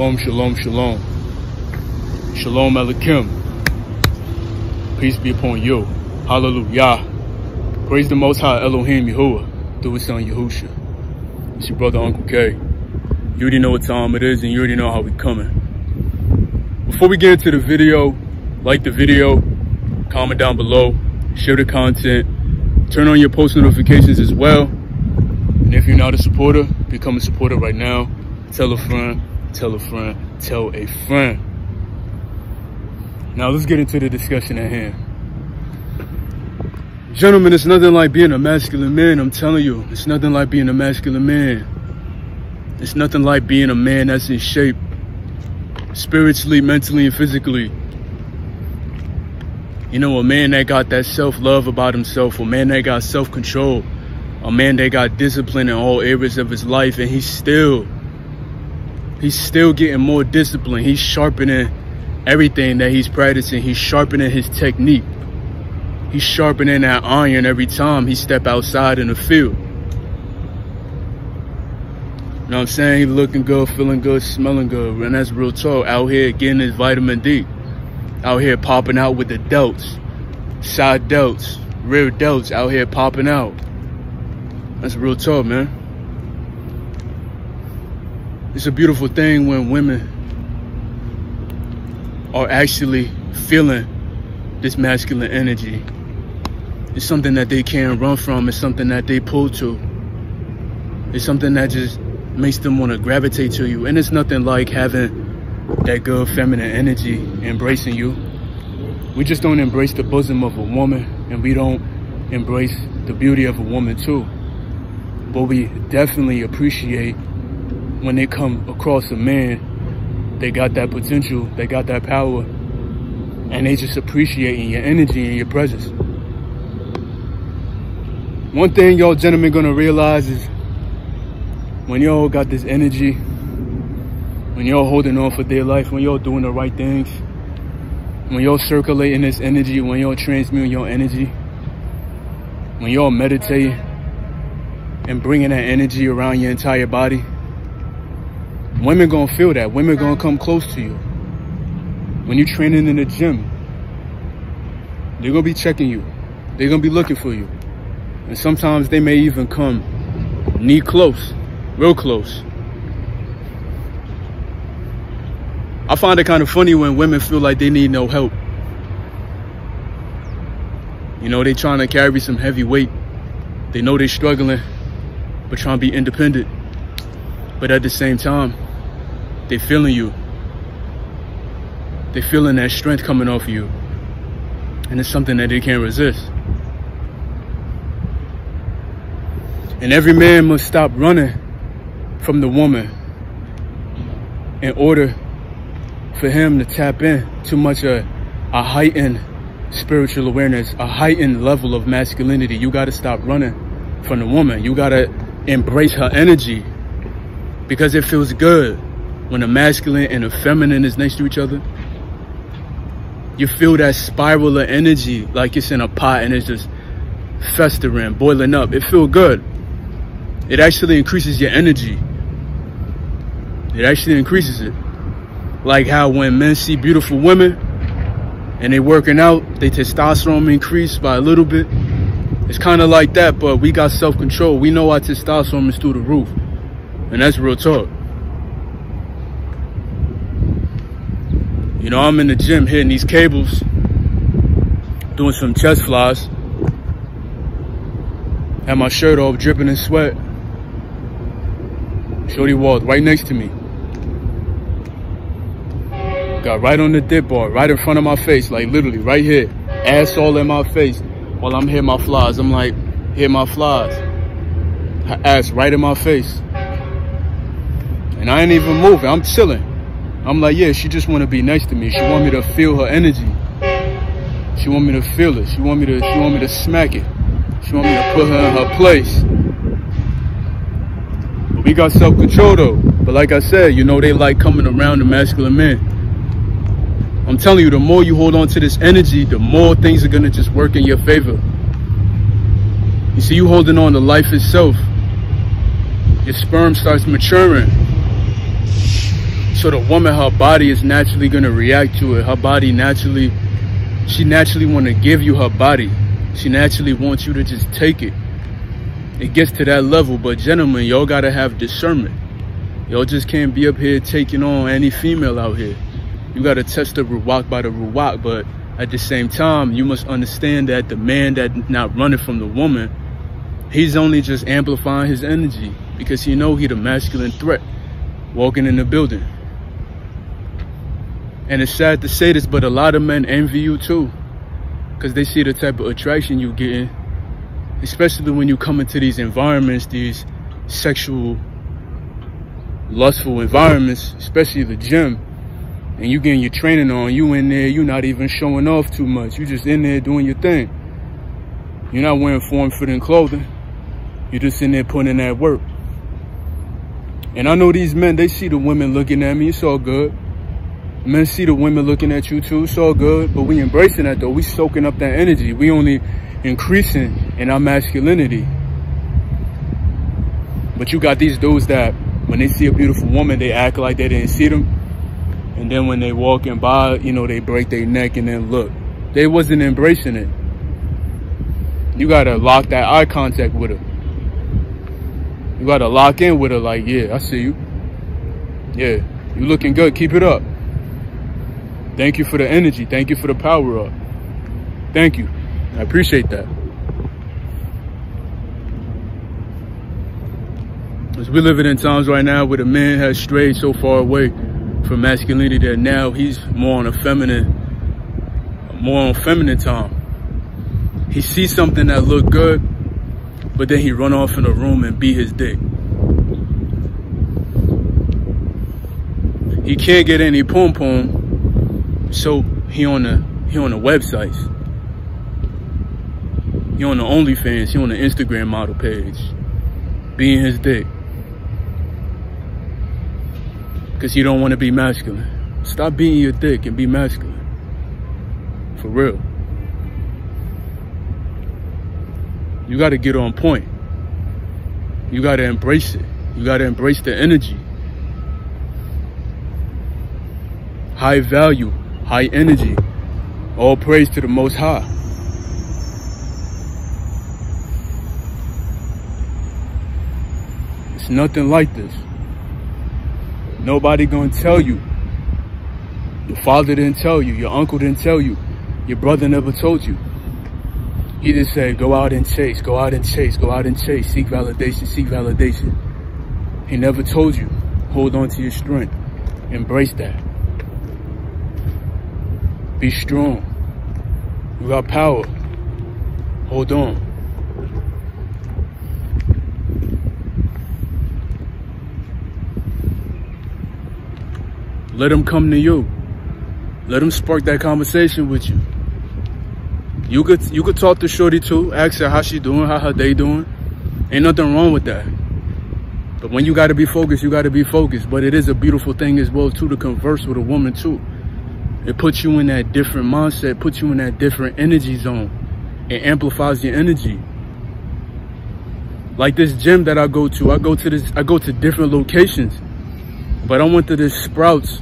Shalom, shalom, shalom. Shalom Aleichem. Peace be upon you. Hallelujah. Praise the Most High Elohim Yahuwah through his son Yahusha. It's your brother Uncle K. You already know what time it is and you already know how we coming. Before we get into the video, like the video, comment down below, share the content, turn on your post notifications as well. And if you're not a supporter, become a supporter right now. Tell a friend, tell a friend, tell a friend. Now let's get into the discussion at hand. Gentlemen, it's nothing like being a masculine man, I'm telling you. It's nothing like being a masculine man. It's nothing like being a man that's in shape, spiritually, mentally, and physically. You know, a man that got that self-love about himself, a man that got self-control, a man that got discipline in all areas of his life, and he's still, he's still getting more discipline. He's sharpening everything that he's practicing. He's sharpening his technique. He's sharpening that iron every time he step outside in the field. You know what I'm saying? He's looking good, feeling good, smelling good. And that's real talk. Out here getting his vitamin D. Out here popping out with the delts. Side delts. Rear delts out here popping out. That's real talk, man. It's a beautiful thing when women are actually feeling this masculine energy. It's something that they can't run from. It's something that they pull to. It's something that just makes them want to gravitate to you. And it's nothing like having that good feminine energy embracing you. We just don't embrace the bosom of a woman and we don't embrace the beauty of a woman too. But we definitely appreciate when they come across a man, they got that potential, they got that power, and they just appreciating your energy and your presence. One thing y'all gentlemen gonna realize is when y'all got this energy, when y'all holding on for dear life, when y'all doing the right things, when y'all circulating this energy, when y'all transmuting your energy, when y'all meditate and bringing that energy around your entire body, women gonna feel that. Women gonna come close to you. When you're training in the gym, they're gonna be checking you. They're gonna be looking for you. And sometimes they may even come knee close, real close. I find it kind of funny when women feel like they need no help. You know, they trying to carry some heavy weight. They know they're struggling, but trying to be independent. But at the same time, they feeling you. They feeling that strength coming off you. And it's something that they can't resist. And every man must stop running from the woman in order for him to tap in to much a, a heightened spiritual awareness, a heightened level of masculinity. You got to stop running from the woman. You got to embrace her energy because it feels good when a masculine and a feminine is next to each other. You feel that spiral of energy like it's in a pot and it's just festering, boiling up. It feels good. It actually increases your energy. It actually increases it. Like how when men see beautiful women and they working out, they testosterone increase by a little bit. It's kind of like that, but we got self-control. We know our testosterone is through the roof. And that's real talk. You know, I'm in the gym hitting these cables, doing some chest flies. Had my shirt off, dripping in sweat. Shorty walked right next to me. Got right on the dip bar, right in front of my face, like literally right here. Ass all in my face while I'm hitting my flies. I'm like, hit my flies. Her ass right in my face. And I ain't even moving, I'm chilling. I'm like, yeah, she just want to be nice to me. She want me to feel her energy. She want me to feel it. She want me to, she want me to smack it. She want me to put her in her place. But we got self-control though. But like I said, you know, they like coming around the masculine men. I'm telling you, the more you hold on to this energy, the more things are going to just work in your favor. You see, you holding on to life itself. your sperm starts maturing. So the woman, her body is naturally gonna react to it. Her body naturally, she naturally wanna give you her body. She naturally wants you to just take it. It gets to that level, but gentlemen, y'all gotta have discernment. Y'all just can't be up here taking on any female out here. You gotta test the ruach by the ruach, but at the same time, you must understand that the man that not running from the woman, he's only just amplifying his energy because he know he the masculine threat walking in the building. And it's sad to say this, but a lot of men envy you too because they see the type of attraction you getting, especially when you come into these environments, these sexual, lustful environments, especially the gym and you getting your training on, you in there, you not even showing off too much. You just in there doing your thing. You're not wearing form-fitting clothing. You're just in there putting in that work. And I know these men, they see the women looking at me, it's all good. Men see the women looking at you too, it's all good. But we embracing that though, we soaking up that energy. We only increasing in our masculinity. But you got these dudes that when they see a beautiful woman, they act like they didn't see them and then when they walking by, you know, they break their neck and then look. They wasn't embracing it. You gotta lock that eye contact with her. You gotta lock in with her like, yeah, I see you. Yeah, you looking good, keep it up. Thank you for the energy. Thank you for the power up. Thank you. I appreciate that. As we're living in times right now where the man has strayed so far away from masculinity that now he's more on a feminine, more on feminine time. He sees something that look good, but then he run off in a room and beat his dick. He can't get any pom pom, so he on the he on the websites. He on the OnlyFans, he on the Instagram model page, being his dick because you don't want to be masculine. Stop being your dick and be masculine. For real. You got to get on point. You got to embrace it. You got to embrace the energy. High value, high energy. All praise to the Most High. It's nothing like this. Nobody gonna tell you. Your father didn't tell you. Your uncle didn't tell you. Your brother never told you. He just said, go out and chase, go out and chase, go out and chase, seek validation, seek validation. He never told you, hold on to your strength. Embrace that. Be strong. You got power. Hold on. Let them come to you. Let them spark that conversation with you. You could you could talk to Shorty too. Ask her how she doing, how her day doing. Ain't nothing wrong with that. But when you got to be focused, you got to be focused. But it is a beautiful thing as well too to converse with a woman too. It puts you in that different mindset, puts you in that different energy zone. It amplifies your energy. Like this gym that I go to, I go to this, I go to different locations. But I went to this Sprouts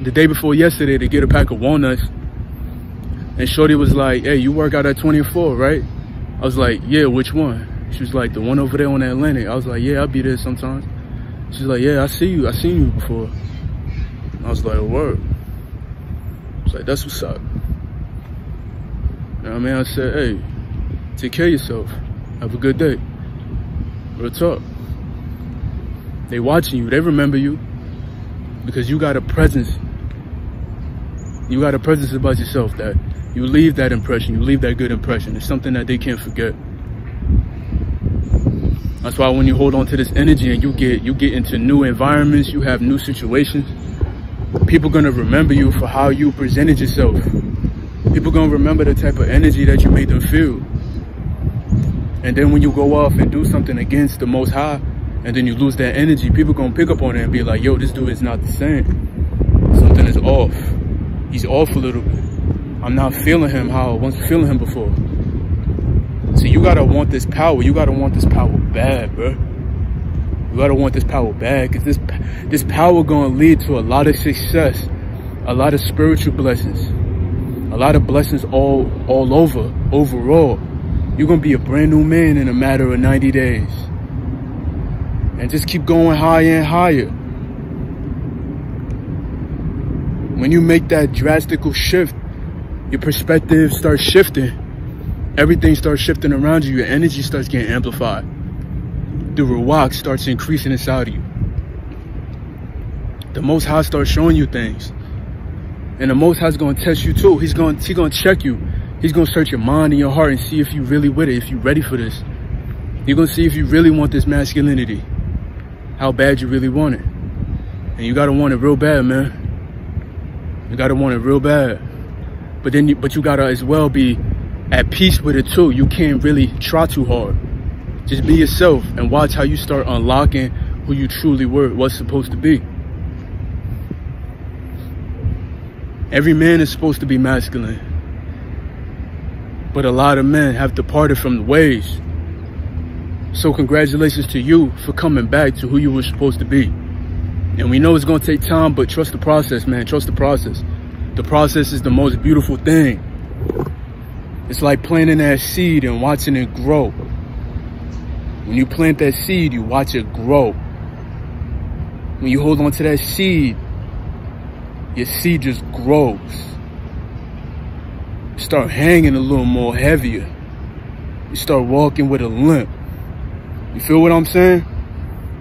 the day before yesterday to get a pack of walnuts. And Shorty was like, hey, you work out at 24, right? I was like, yeah, which one? She was like, the one over there on Atlantic. I was like, yeah, I'll be there sometimes. She's like, yeah, I see you. I seen you before. I was like, word. Like, that's what's up. You know what I mean? I said, hey, take care of yourself. Have a good day. Real talk. They watching you. They remember you. Because you got a presence you got a presence about yourself that you leave that impression, you leave that good impression. It's something that they can't forget. That's why when you hold on to this energy and you get you get into new environments, you have new situations, people gonna remember you for how you presented yourself. People gonna remember the type of energy that you made them feel. And then when you go off and do something against the most high, and then you lose that energy, people gonna pick up on it and be like, yo, this dude is not the same. Something is off he's off a little bit. I'm not feeling him how I was feeling him before. So you gotta want this power. You gotta want this power bad, bro. You gotta want this power back. because this this power gonna lead to a lot of success, a lot of spiritual blessings, a lot of blessings all all over overall. You're gonna be a brand new man in a matter of 90 days. And just keep going higher and higher. When you make that drastic shift, your perspective starts shifting. Everything starts shifting around you. Your energy starts getting amplified the ruach starts increasing inside of you. The Most High starts showing you things. And the Most High's going to test you too. He's going he's going to check you. He's going to search your mind and your heart and see if you really with it, if you're ready for this. He's going to see if you really want this masculinity. How bad you really want it. And you got to want it real bad, man. You got to want it real bad. But then you, but you got to as well be at peace with it too. You can't really try too hard. Just be yourself and watch how you start unlocking who you truly were, what's supposed to be. Every man is supposed to be masculine. But a lot of men have departed from the ways. So congratulations to you for coming back to who you were supposed to be. And we know it's going to take time, but trust the process, man. Trust the process. The process is the most beautiful thing. It's like planting that seed and watching it grow. When you plant that seed, you watch it grow. When you hold on to that seed, your seed just grows. You start hanging a little more heavier. You start walking with a limp. You feel what I'm saying?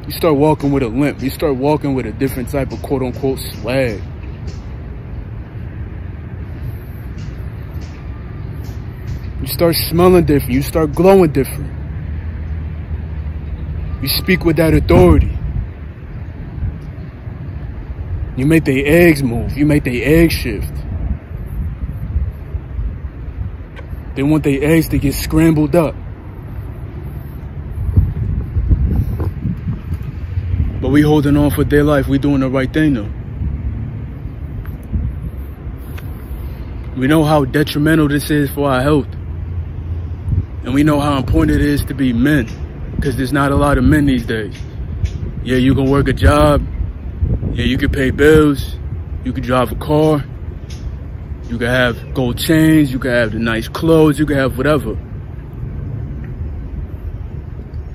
You start walking with a limp. You start walking with a different type of quote unquote swag. You start smelling different. You start glowing different. You speak with that authority. You make the eggs move. You make the eggs shift. They want their eggs to get scrambled up. But we holding on for their life. We doing the right thing though. We know how detrimental this is for our health. And we know how important it is to be men because there's not a lot of men these days. Yeah, you can work a job. Yeah, you can pay bills. You can drive a car. You can have gold chains. You can have the nice clothes. You can have whatever.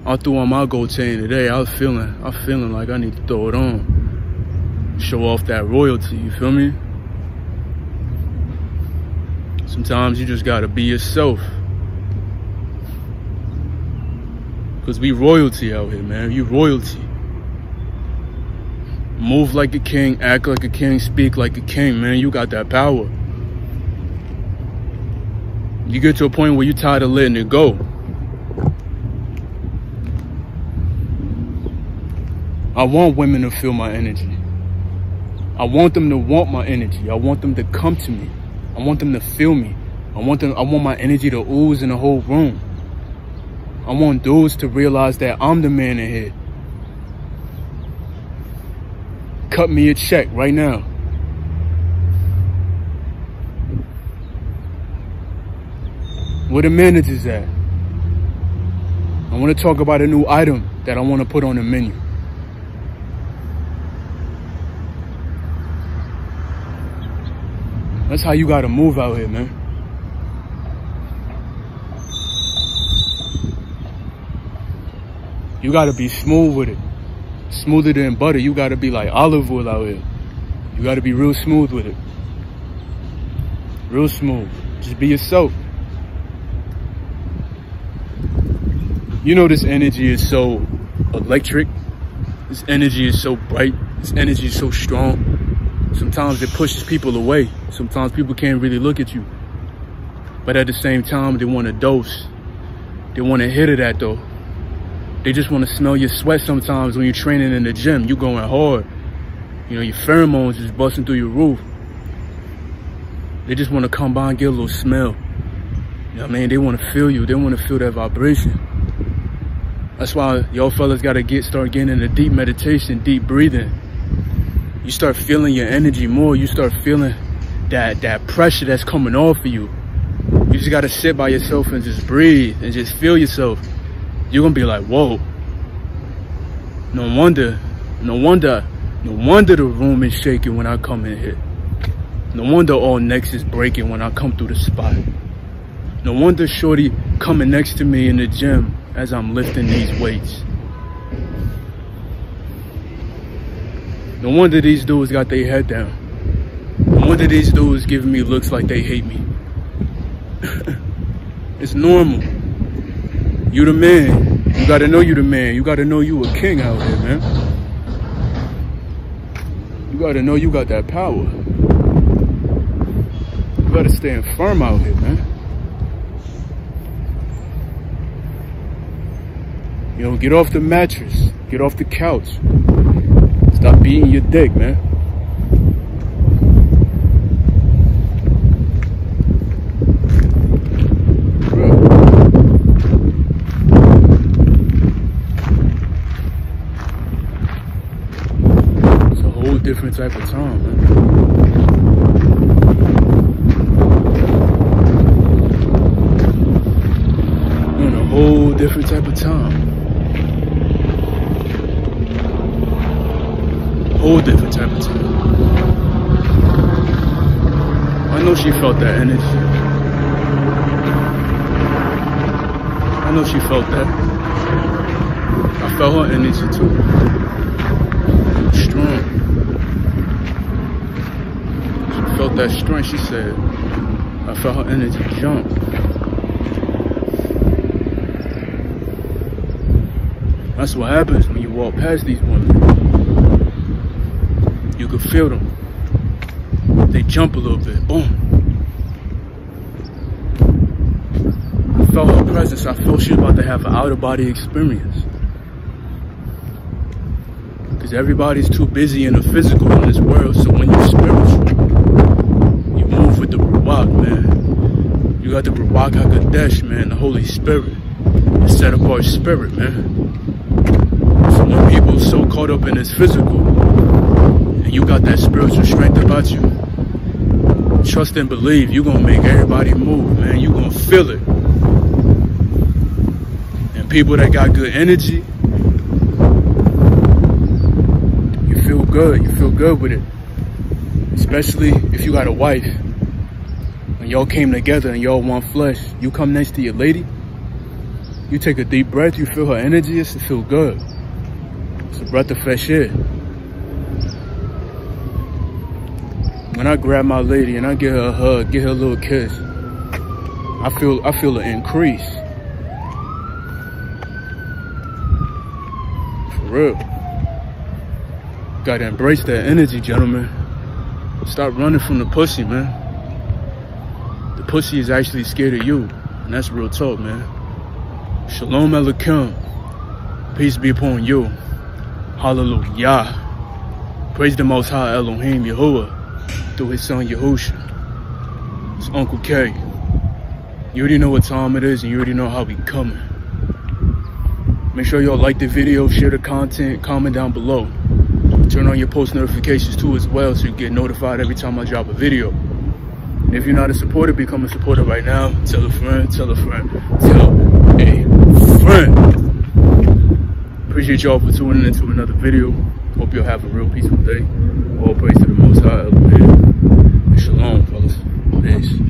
I threw on my gold chain today. I was feeling, I was feeling like I need to throw it on. Show off that royalty, you feel me? Sometimes you just gotta be yourself. Because we royalty out here, man. You royalty. Move like a king, act like a king, speak like a king, man. You got that power. You get to a point where you're tired of letting it go. I want women to feel my energy. I want them to want my energy. I want them to come to me. I want them to feel me. I want them I want my energy to ooze in the whole room. I want dudes to realize that I'm the man in here. Cut me a check right now. Where the managers at? I want to talk about a new item that I want to put on the menu. That's how you got to move out here, man. You gotta be smooth with it. Smoother than butter. You gotta be like olive oil out here. You gotta be real smooth with it. Real smooth. Just be yourself. You know this energy is so electric. This energy is so bright. This energy is so strong. Sometimes it pushes people away. Sometimes people can't really look at you. But at the same time, they want a dose. They want a hit of that though. They just want to smell your sweat sometimes when you're training in the gym. You're going hard. You know, your pheromones is busting through your roof. They just want to come by and get a little smell. You know what I mean? They want to feel you. They want to feel that vibration. That's why y'all fellas got to get start getting into deep meditation, deep breathing. You start feeling your energy more. You start feeling that that pressure that's coming off of you. You just got to sit by yourself and just breathe and just feel yourself you're gonna be like, whoa. No wonder, no wonder, no wonder the room is shaking when I come in here. No wonder all necks is breaking when I come through the spot. No wonder Shorty coming next to me in the gym as I'm lifting these weights. No wonder these dudes got their head down. No wonder these dudes giving me looks like they hate me. it's normal. You the man. You gotta know you the man. You gotta know you a king out here, man. You gotta know you got that power. You gotta stand firm out here, man. You know, get off the mattress. Get off the couch. Stop beating your dick, man. It's a whole different type of time, man. In a whole different type of time. Whole different type of time. I know she felt that energy. I know she felt that. I felt her energy too. Strong. She felt that strength. She said, I felt her energy jump. That's what happens when you walk past these women. You can feel them. They jump a little bit. Boom. I felt her presence. I felt she was about to have an out of body experience. Because everybody's too busy in the physical in this world. So when you're spiritual, you move with the Ruach, man. HaKodesh, man, the Holy Spirit. The set apart spirit, man. So when people so caught up in this physical, and you got that spiritual strength about you, trust and believe you're gonna make everybody move, man. You're gonna feel it. And people that got good energy, you feel good. You feel good with it. Especially if you got a wife. When y'all came together and y'all one flesh, you come next to your lady, you take a deep breath, you feel her energy, it's feel good. It's a breath of fresh air. When I grab my lady and I give her a hug, give her a little kiss, I feel I feel an increase. For real. Gotta embrace that energy, gentlemen. Stop running from the pussy, man. Pussy is actually scared of you. And that's real talk, man. Shalom Aleichem. Peace be upon you. Hallelujah. Praise the Most High Elohim Yahuwah through his son Yahusha. It's Uncle K. You already know what time it is and you already know how we coming. Make sure y'all like the video, share the content, comment down below. Turn on your post notifications too as well so you get notified every time I drop a video. If you're not a supporter, become a supporter right now. Tell a friend, tell a friend, tell a friend. Appreciate y'all for tuning into another video. Hope y'all have a real peaceful day. All praise to the Most High, Shalom, fellas. Peace.